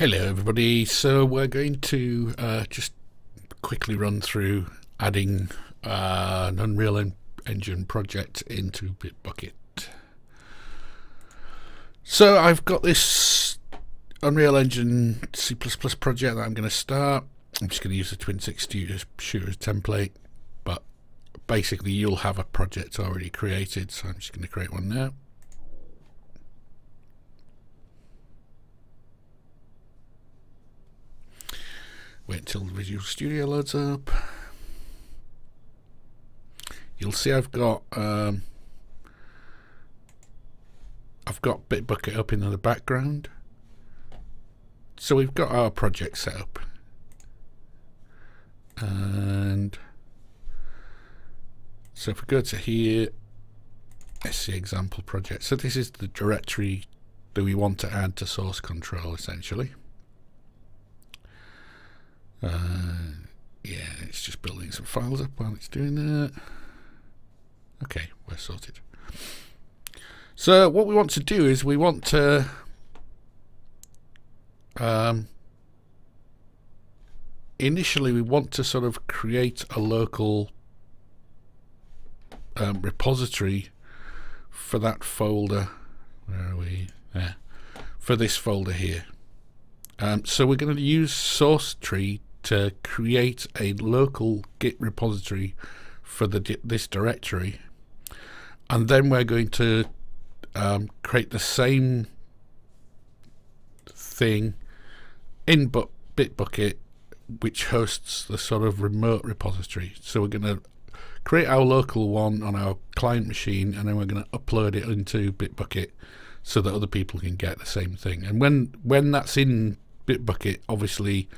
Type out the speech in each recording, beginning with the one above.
Hello everybody, so we're going to uh, just quickly run through adding uh, an Unreal en Engine project into Bitbucket. So I've got this Unreal Engine C++ project that I'm going to start. I'm just going to use the Twin Six Studios Shooter template, but basically you'll have a project already created, so I'm just going to create one now. Wait until Visual Studio loads up. You'll see I've got um, I've got Bitbucket up in the background. So we've got our project set up. And so if we go to here, SC example project. So this is the directory that we want to add to source control essentially. Uh, yeah, it's just building some files up while it's doing that. Okay, we're sorted. So what we want to do is we want to um, initially we want to sort of create a local um, repository for that folder. Where are we? There. For this folder here. Um, so we're going to use SourceTree to create a local Git repository for the this directory. And then we're going to um, create the same thing in Bitbucket which hosts the sort of remote repository. So we're going to create our local one on our client machine and then we're going to upload it into Bitbucket so that other people can get the same thing. And when when that's in Bitbucket obviously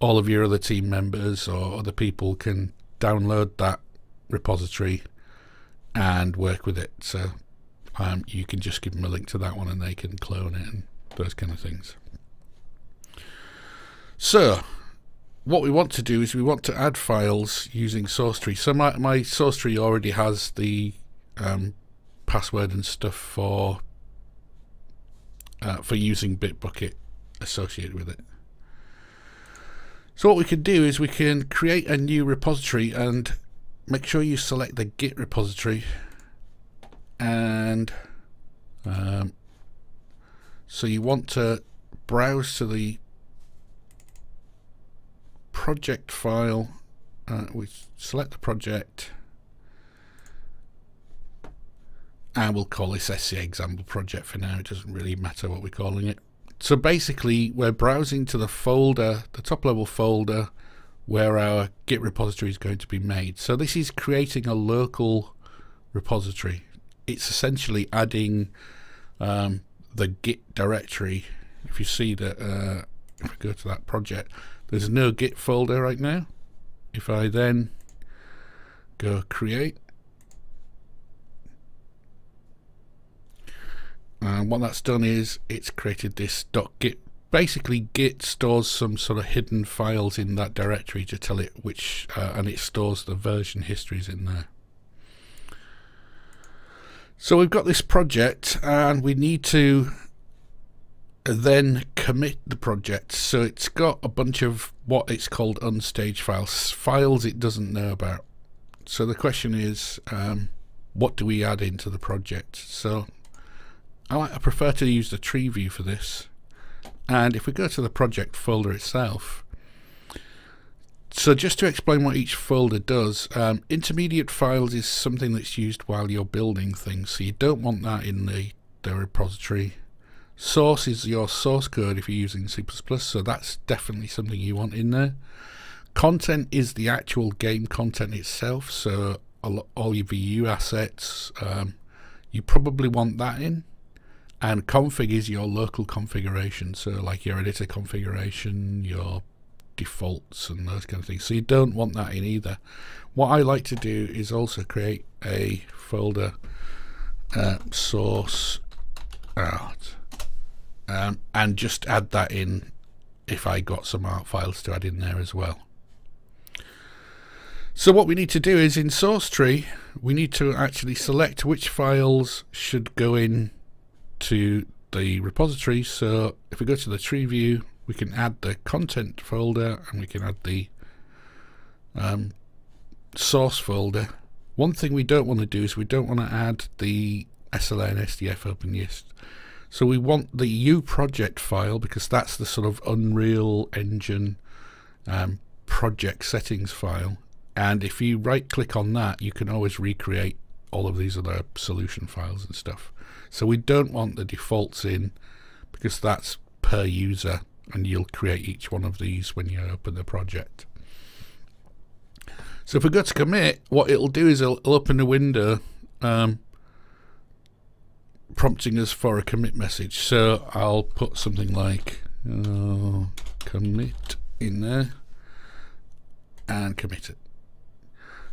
all of your other team members or other people can download that repository and work with it. So um, you can just give them a link to that one and they can clone it and those kind of things. So what we want to do is we want to add files using SourceTree. So my, my SourceTree already has the um, password and stuff for uh, for using Bitbucket associated with it. So what we can do is we can create a new repository and make sure you select the Git repository and um, so you want to browse to the project file uh, we select the project and we'll call this SC example project for now. It doesn't really matter what we're calling it so basically we're browsing to the folder, the top level folder where our Git repository is going to be made. So this is creating a local repository. It's essentially adding um, the Git directory. If you see that, uh, if I go to that project, there's no Git folder right now. If I then go create, and what that's done is it's created this .git basically git stores some sort of hidden files in that directory to tell it which uh, and it stores the version histories in there. So we've got this project and we need to then commit the project. So it's got a bunch of what it's called unstaged files files it doesn't know about. So the question is um, what do we add into the project? So I, like, I prefer to use the tree view for this. And if we go to the project folder itself, so just to explain what each folder does, um, intermediate files is something that's used while you're building things, so you don't want that in the, the repository. Source is your source code if you're using C++, so that's definitely something you want in there. Content is the actual game content itself, so all your VU assets, um, you probably want that in and config is your local configuration. So like your editor configuration your defaults and those kind of things. So you don't want that in either. What I like to do is also create a folder uh, source art um, and just add that in if I got some art files to add in there as well. So what we need to do is in SourceTree we need to actually select which files should go in to the repository. So if we go to the tree view, we can add the content folder and we can add the um, source folder. One thing we don't want to do is we don't want to add the SLN and SDF OpenSDF. So we want the U project file because that's the sort of Unreal Engine um, project settings file. And if you right click on that, you can always recreate all of these other solution files and stuff. So we don't want the defaults in because that's per user and you'll create each one of these when you open the project. So if we go to commit, what it'll do is it'll, open a window um, prompting us for a commit message. So I'll put something like uh, commit in there and commit it.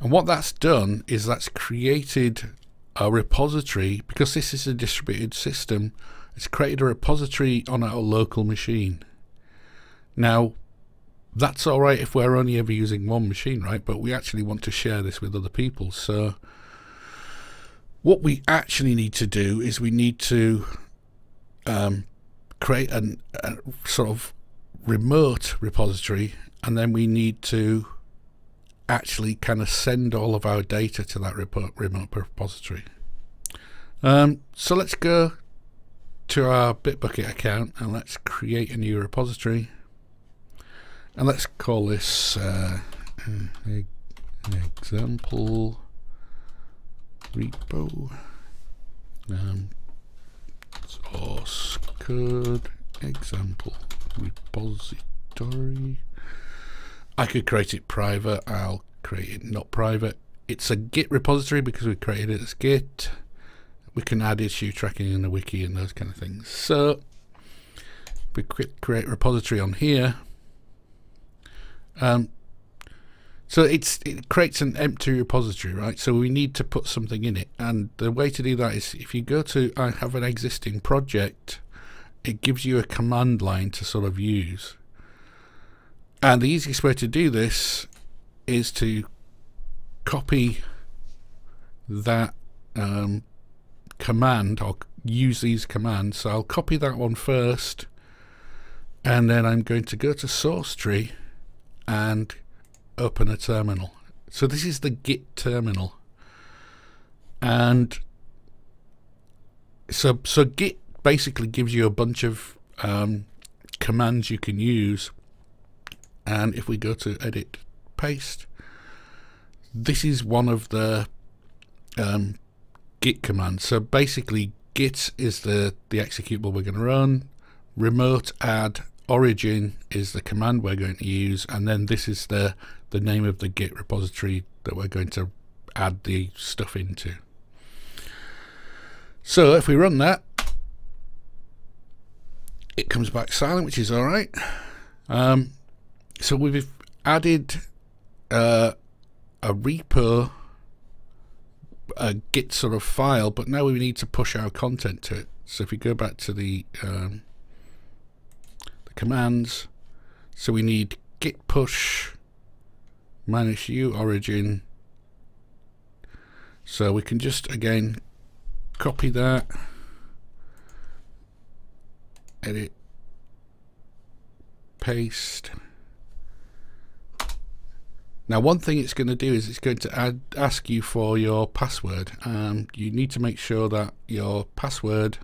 And what that's done is that's created a repository because this is a distributed system. It's created a repository on our local machine. Now, that's all right if we're only ever using one machine, right? But we actually want to share this with other people. So what we actually need to do is we need to um, create an, a sort of remote repository and then we need to actually kind of send all of our data to that remote repository. Um, so let's go to our Bitbucket account and let's create a new repository. And let's call this uh, example repo. Um, source code example repository I could create it private I'll create it not private it's a git repository because we created it as git we can add issue tracking in the wiki and those kind of things so we create repository on here um, so it's it creates an empty repository, right? So we need to put something in it, and the way to do that is if you go to I have an existing project, it gives you a command line to sort of use. And the easiest way to do this is to copy that um, command or use these commands. So I'll copy that one first, and then I'm going to go to SourceTree and open a terminal. So this is the Git terminal. And so so Git basically gives you a bunch of um, commands you can use. And if we go to edit paste, this is one of the um, Git commands. So basically Git is the, the executable we're going to run. Remote add origin is the command we're going to use and then this is the the name of the git repository that we're going to add the stuff into so if we run that it comes back silent which is alright um, so we've added uh, a repo a git sort of file but now we need to push our content to it so if we go back to the um, commands. So we need git push minus u origin. So we can just again copy that, edit, paste. Now one thing it's going to do is it's going to add, ask you for your password. Um, you need to make sure that your password,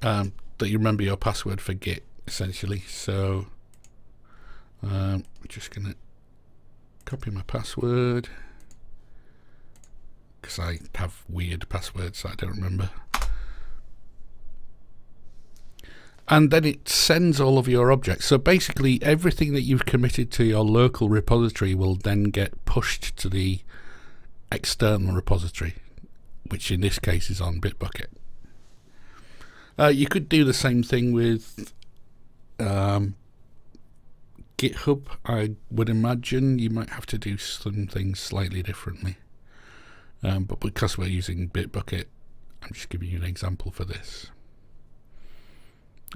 um, that you remember your password for Git essentially. So um, I'm just going to copy my password because I have weird passwords that I don't remember. And then it sends all of your objects. So basically everything that you've committed to your local repository will then get pushed to the external repository, which in this case is on Bitbucket. Uh, you could do the same thing with um, GitHub, I would imagine you might have to do some things slightly differently. Um, but because we're using Bitbucket, I'm just giving you an example for this.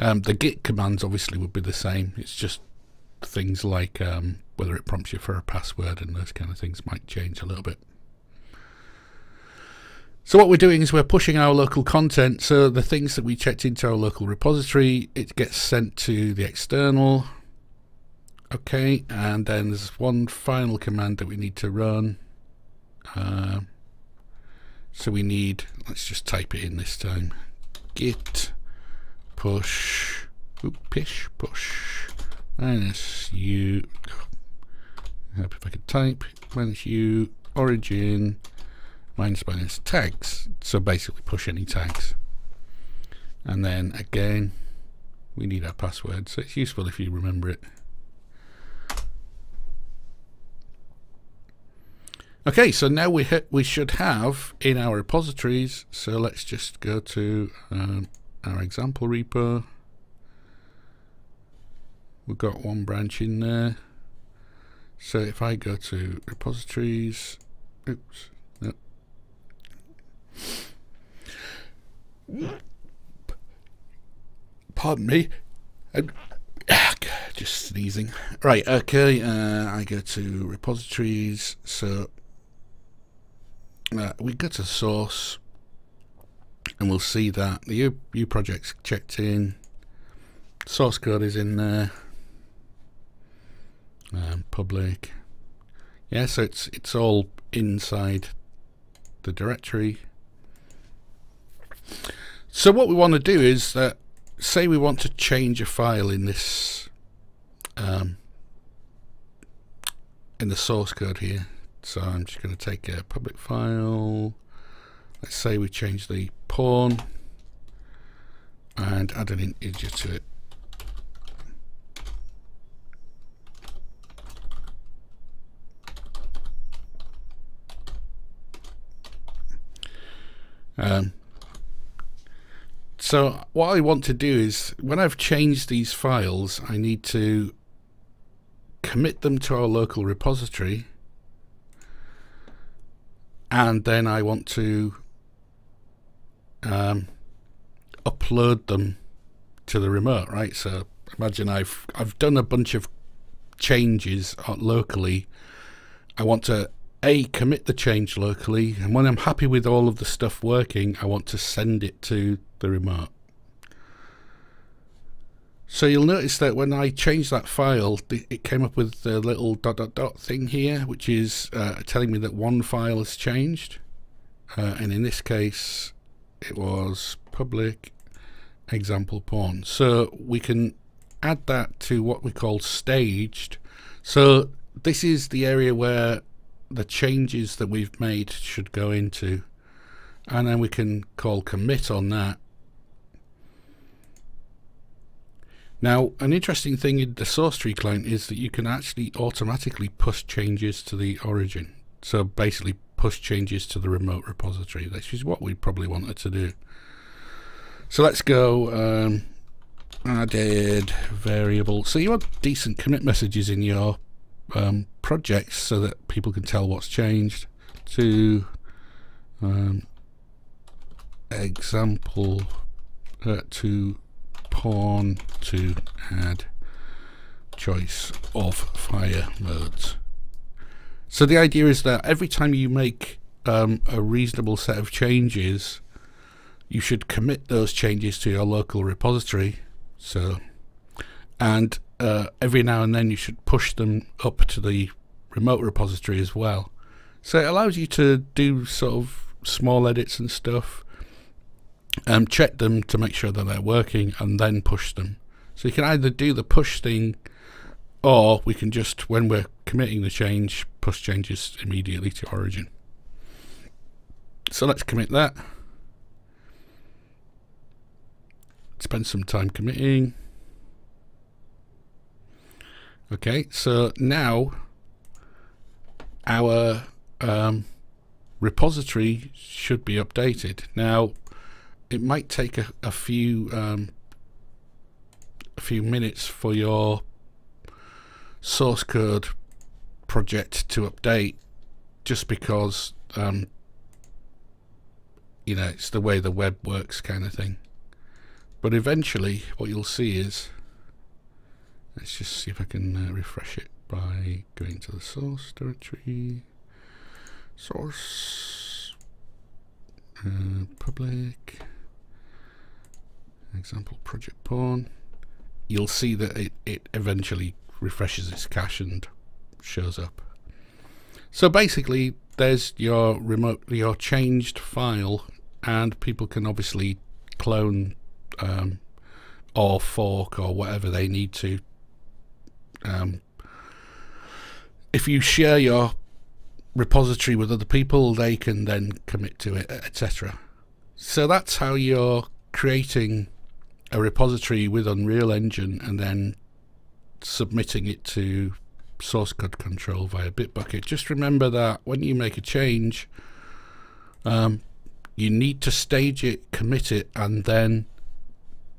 Um, the git commands obviously would be the same. It's just things like um, whether it prompts you for a password and those kind of things might change a little bit. So what we're doing is we're pushing our local content. So the things that we checked into our local repository, it gets sent to the external. Okay, and then there's one final command that we need to run. Uh, so we need, let's just type it in this time. Git push, oop, pish, push, minus u, hope if I could type, minus u, origin, minus minus tags. So basically push any tags. And then again, we need our password. So it's useful if you remember it. Okay, so now we hit, we should have in our repositories. So let's just go to um, our example repo. We've got one branch in there. So if I go to repositories, oops, no. Pardon me. I'm, ah, just sneezing. Right, okay, uh, I go to repositories, so uh, we go to source, and we'll see that the U, U project's checked in, source code is in there, um, public. Yeah, so it's it's all inside the directory. So what we want to do is that, say we want to change a file in this, um, in the source code here. So I'm just going to take a public file. Let's say we change the pawn and add an integer to it. Um, so what I want to do is when I've changed these files I need to commit them to our local repository and then I want to um, upload them to the remote right so imagine I've I've done a bunch of changes locally I want to a commit the change locally and when I'm happy with all of the stuff working I want to send it to the remote. So you'll notice that when I changed that file, it came up with the little dot dot dot thing here, which is uh, telling me that one file has changed. Uh, and in this case, it was public example pawn. So we can add that to what we call staged. So this is the area where the changes that we've made should go into. And then we can call commit on that Now, an interesting thing in the SourceTree client is that you can actually automatically push changes to the origin. So basically push changes to the remote repository, which is what we probably wanted to do. So let's go um, added variable. So you want decent commit messages in your um, projects so that people can tell what's changed to um, example uh, to pawn to add choice of fire modes. So the idea is that every time you make um, a reasonable set of changes, you should commit those changes to your local repository. So, and uh, every now and then you should push them up to the remote repository as well. So it allows you to do sort of small edits and stuff um, check them to make sure that they're working and then push them. So you can either do the push thing or we can just, when we're committing the change, push changes immediately to origin. So let's commit that. Spend some time committing. Okay, so now our um, repository should be updated. Now, it might take a, a few um, a few minutes for your source code project to update just because um, you know it's the way the web works kind of thing. But eventually what you'll see is let's just see if I can uh, refresh it by going to the source directory. Source uh, public example project pawn. You'll see that it, it eventually refreshes its cache and shows up so basically there's your remote your changed file and people can obviously clone um, or fork or whatever they need to um, if you share your repository with other people, they can then commit to it, etc. So that's how you're creating a repository with Unreal Engine and then submitting it to source code control via Bitbucket. Just remember that when you make a change, um, you need to stage it, commit it, and then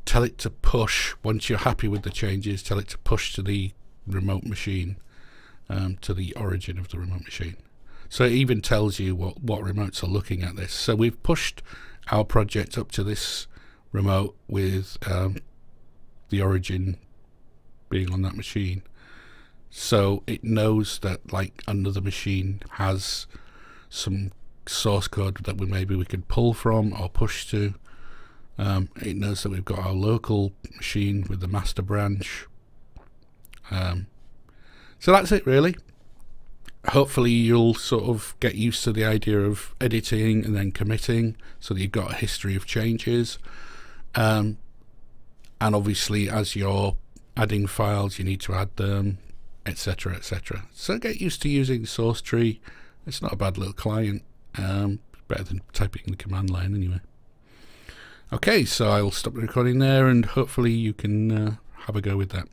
tell it to push once you're happy with the changes. Tell it to push to the remote machine, um, to the origin of the remote machine. So it even tells you what, what remotes are looking at this. So we've pushed our project up to this remote with um, the origin being on that machine. So it knows that like another machine has some source code that we maybe we could pull from or push to. Um, it knows that we've got our local machine with the master branch. Um, so that's it really hopefully you'll sort of get used to the idea of editing and then committing so that you've got a history of changes um, and obviously as you're adding files you need to add them etc etc so get used to using SourceTree. It's not a bad little client. Um, better than typing in the command line anyway. Okay so I'll stop the recording there and hopefully you can uh, have a go with that